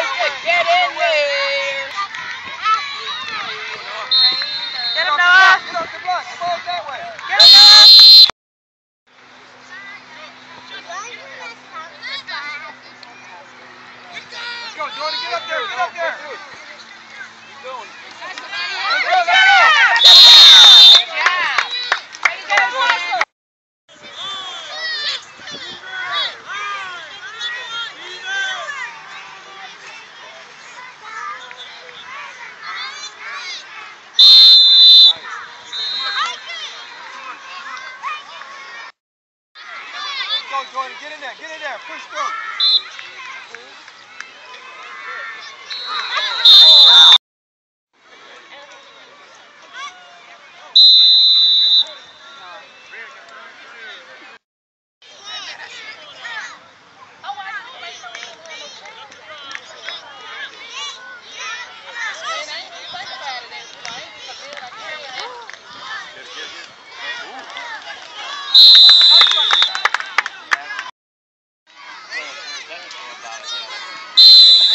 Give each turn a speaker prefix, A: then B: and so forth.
A: go, Jordan.
B: Get up now!
C: Get up there. Get up there. Let's Jordan. Get in there. Get in there. Push through.